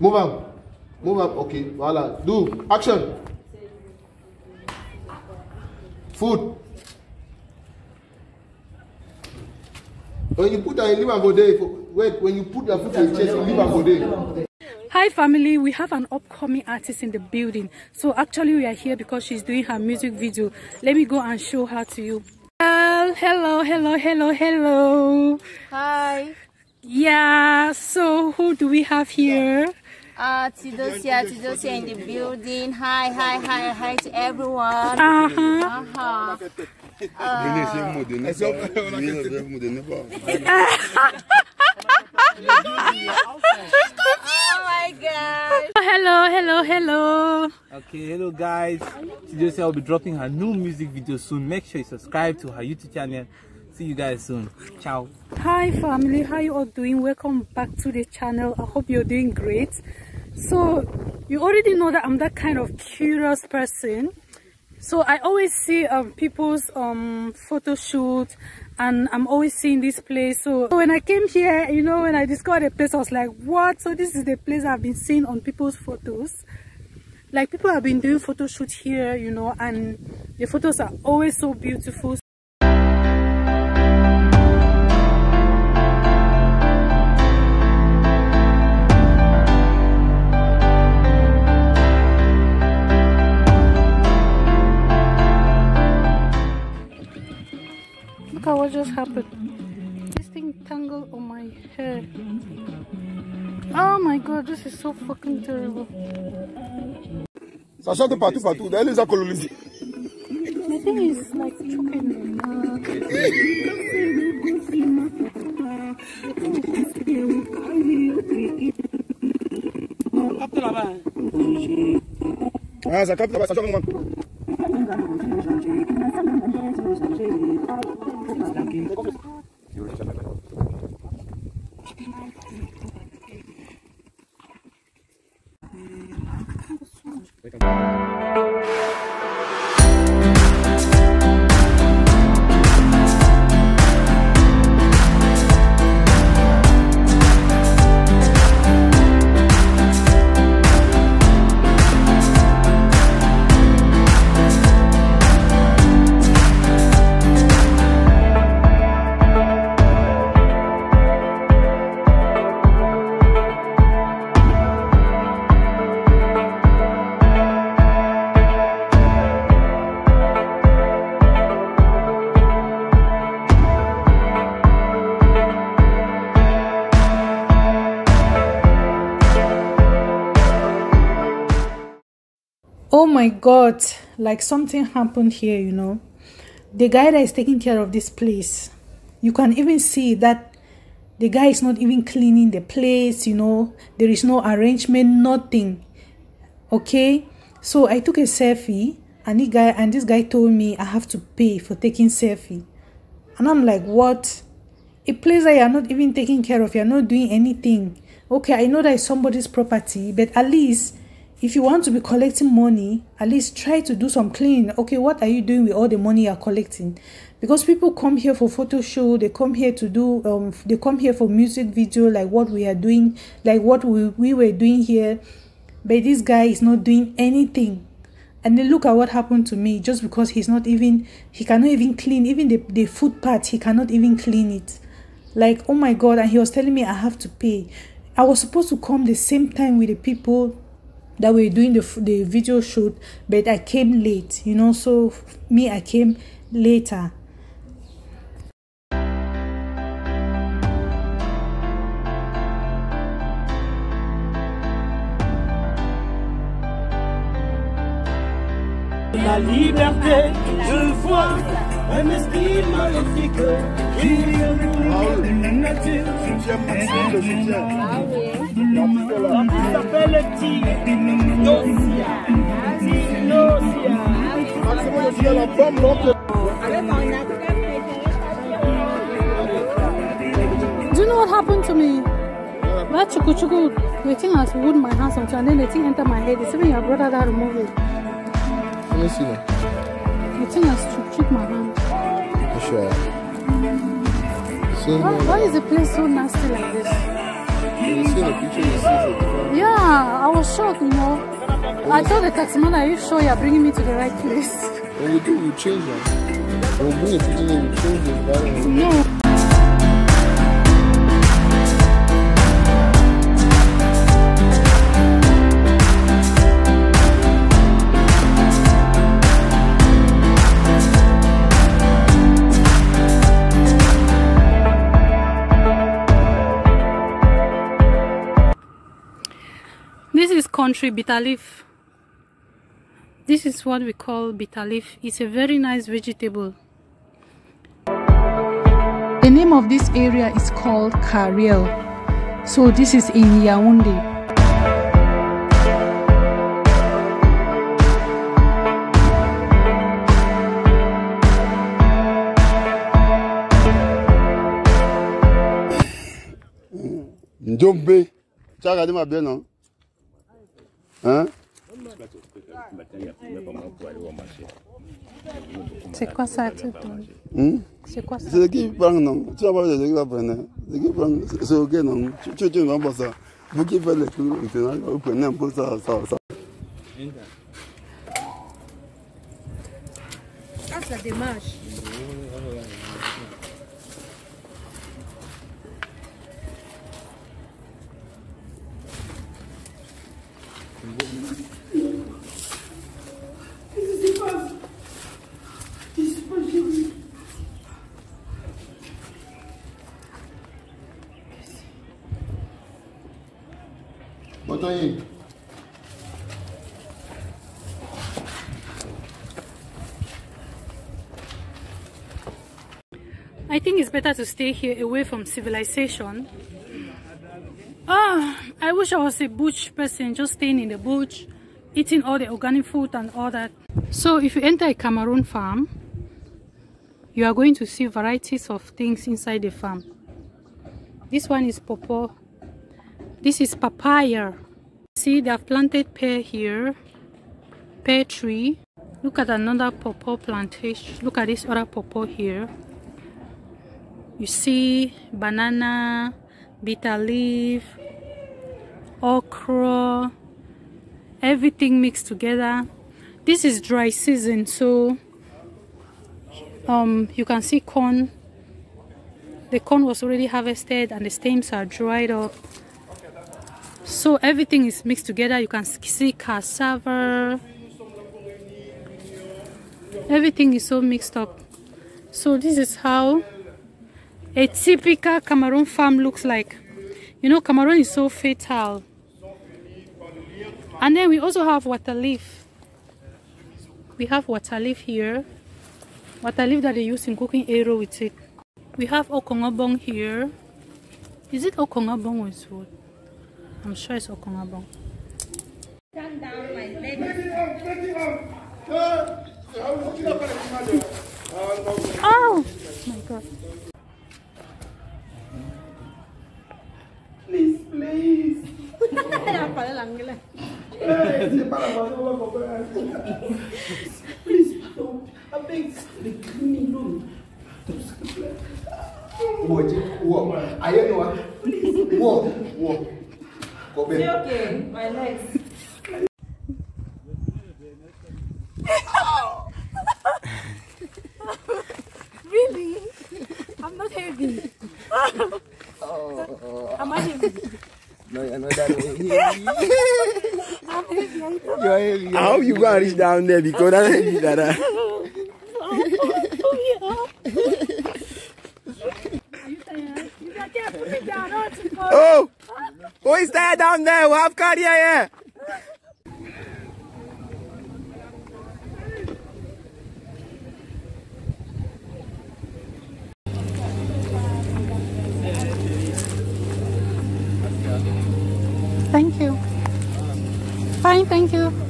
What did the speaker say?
Move on. Move on. Okay. Voila. Do. Action. Food. When you put that, leave and go. Wait, when you put the food in the chest, leave and go. Hi family, we have an upcoming artist in the building. So actually we are here because she's doing her music video. Let me go and show her to you. Well, hello, hello, hello, hello. Hi. Yeah, so who do we have here? Uh, Tidosia, Tidosia in the building. Hi, hi, hi, hi to everyone. Uh-huh. Uh-huh. Oh my god. Hello, hello, hello. Okay, hello guys. Today I'll be dropping her new music video soon. Make sure you subscribe to her YouTube channel. See you guys soon. Ciao. Hi family, how you all doing? Welcome back to the channel. I hope you're doing great. So you already know that I'm that kind of curious person. So I always see um, people's um, photo shoot and I'm always seeing this place. So when I came here, you know, when I discovered the place, I was like, what? So this is the place I've been seeing on people's photos. Like people have been doing photo shoot here, you know, and the photos are always so beautiful. Happened. This thing tangled on my hair. Oh my god, this is so fucking terrible. Ça chante partout, partout. D'ailleurs, les a colonisés. The thing is like choking me. Ah, ça capte là-bas, ça chante It's not. My god, like something happened here, you know. The guy that is taking care of this place, you can even see that the guy is not even cleaning the place, you know. There is no arrangement, nothing. Okay? So I took a selfie and the guy and this guy told me I have to pay for taking selfie. And I'm like, what? A place that you're not even taking care of, you're not doing anything. Okay, I know that is somebody's property, but at least if you want to be collecting money, at least try to do some cleaning. Okay, what are you doing with all the money you're collecting? Because people come here for photo show, they come here to do um they come here for music video like what we are doing, like what we, we were doing here. But this guy is not doing anything. And then look at what happened to me just because he's not even he cannot even clean even the, the footpath, he cannot even clean it. Like oh my god, and he was telling me I have to pay. I was supposed to come the same time with the people that we were doing the the video shoot but i came late you know so me i came later. La liberté, je vois. Un esprit maléfique qui la nature. Ah Il s'appelle Tinosia. Tinosia. do you know what happened to me that chuku chuku the thing has wound my hands onto and then the thing entered my head it's even your brother that removed it Let me see now. the thing has chuk chuk my hand sure? Why, why is the place so nasty like this you see the picture, you see the different. yeah was shocked, you know. I told the taxi man, are you sure you're bringing me to the right place? When we do, we change them. When we bring the we change the. No. This country bitter leaf. This is what we call bitter leaf. It's a very nice vegetable. The name of this area is called Kariel. So this is in Yaoundé. Njombe. Chaka ma bien non? Hein? C'est quoi ça Hmm? C'est quoi ça? C'est qui prend non? Tu vas pas dire qui va prendre. C'est qui prend c'est OK non? Tu pas ça. Vous qui faites les trucs maintenant, vous prenez un peu ça ça ça. Ah, ça démarche. I think it's better to stay here away from civilization. Ah, I wish I was a bush person, just staying in the bush, eating all the organic food and all that. So if you enter a Cameroon farm, you are going to see varieties of things inside the farm. This one is pawpaw. This is papaya. See, they have planted pear here, pear tree. Look at another pawpaw plantation. Look at this other pawpaw here you see banana bitter leaf okra everything mixed together. This is dry season so um you can see corn. The corn was already harvested and the stems are dried up. So everything is mixed together. You can see cassava. Everything is so mixed up. So this is how a typical Cameroon farm looks like. You know, Cameroon is so fertile. And then we also have water leaf. We have water leaf here. Water leaf that they use in cooking eru with it. We have okongobong here. Is it okongobong or is what? I'm sure it's okongobong. Oh my god. Wo ji wo. Aye no wa. Wo wo. Ko be. Okay, my legs. Really? I'm not heavy. Oh, oh, oh. Am I heavy? No, I know that way. I'm heavy. I know. You're heavy. I hope you go and reach down there because that's heavy that. uh, Oh, you tired? You got to put me down. Oh! Who is there down there? We have car here, yeah. Thank you. Fine, thank you.